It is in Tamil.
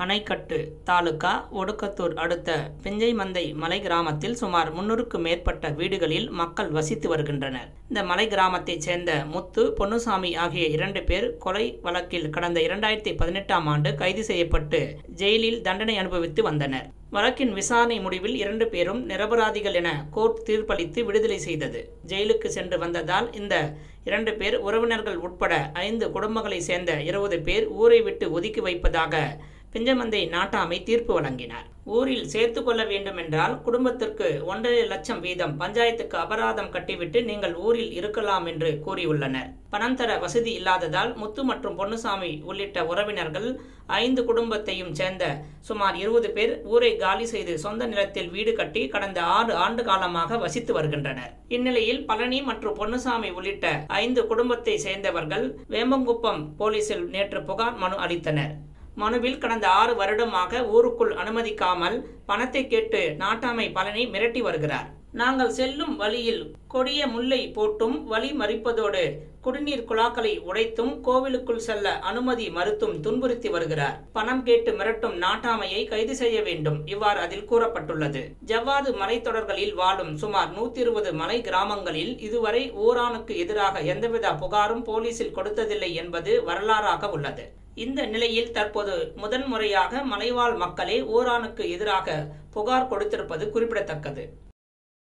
அணைக்கட்டு தாலுகா ஒடுக்கத்தூர் அடுத்த பிஞ்சைமந்தை மலை கிராமத்தில் சுமார் முன்னூறுக்கு மேற்பட்ட வீடுகளில் மக்கள் வசித்து வருகின்றனர். இந்த மலை கிராமத்தைச் சேர்ந்த முத்து பொன்னுசாமி ஆகிய இரண்டு பேர் கொலை வழக்கில் கடந்த இரண்டாயிரத்தி பதினெட்டாம் ஆண்டு கைது செய்யப்பட்டு ஜெயிலில் தண்டனை அனுபவித்து வந்தனர். வழக்கின் விசாரணை முடிவில் இரண்டு பேரும் நிரபராதிகள் என கோர்ட் தீர்ப்பளித்து விடுதலை செய்தது. ஜெயிலுக்கு சென்று வந்ததால் இந்த இரண்டு பேர் உறவினர்கள் உட்பட ஐந்து குடும்பங்களைச் சேர்ந்த இருபது பேர் ஊரை விட்டு ஒதுக்கி வைப்பதாக பிஞ்சமந்தை நாட்டாமை தீர்ப்பு வழங்கினார். ஊரில் சேர்த்து கொள்ள வேண்டுமென்றால் குடும்பத்திற்கு ஒன்றரை லட்சம் வீதம் பஞ்சாயத்துக்கு அபராதம் கட்டிவிட்டு நீங்கள் ஊரில் இருக்கலாம் என்று கூறியுள்ளனர். பணம் தர வசதி இல்லாததால் முத்து மற்றும் பொன்னுசாமி உள்ளிட்ட உறவினர்கள் ஐந்து குடும்பத்தையும் சேர்ந்த சுமார் இருபது பேர் ஊரை காலி செய்து சொந்த நிலத்தில் வீடு கட்டி கடந்த ஆறு ஆண்டு காலமாக வசித்து வருகின்றனர். இந்நிலையில் பழனி மற்றும் பொன்னுசாமி உள்ளிட்ட ஐந்து குடும்பத்தை சேர்ந்தவர்கள் வேம்பங்குப்பம் போலீசில் நேற்று புகார் மனு அளித்தனர். மனுவில் கடந்த ஆறு வருடமாக ஊருக்குள் அனுமதிக்காமல் பணத்தை கேட்டு நாட்டாமை பலனை மிரட்டி வருகிறார். நாங்கள் செல்லும் வழியில் கொடிய முல்லை போட்டும் வழி மறிப்பதோடு குடிநீர் குழாக்களை உடைத்தும் கோவிலுக்குள் செல்ல அனுமதி மறுத்தும் துன்புறுத்தி வருகிறார். பணம் கேட்டு மிரட்டும் நாட்டாமையை கைது செய்ய வேண்டும் இவ்வாறு அதில் கூறப்பட்டுள்ளது. ஜவ்வாது மலைத்தொடர்களில் வாழும் சுமார் நூத்தி இருபது மலை கிராமங்களில் இதுவரை ஓரானுக்கு எதிராக எந்தவித புகாரும் போலீசில் கொடுத்ததில்லை என்பது வரலாறாக உள்ளது. இந்த நிலையில் தற்போது முதன்முறையாக மலைவாழ் மக்களே ஓரானுக்கு எதிராக புகார் கொடுத்திருப்பது குறிப்பிடத்தக்கது.